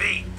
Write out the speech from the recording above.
be.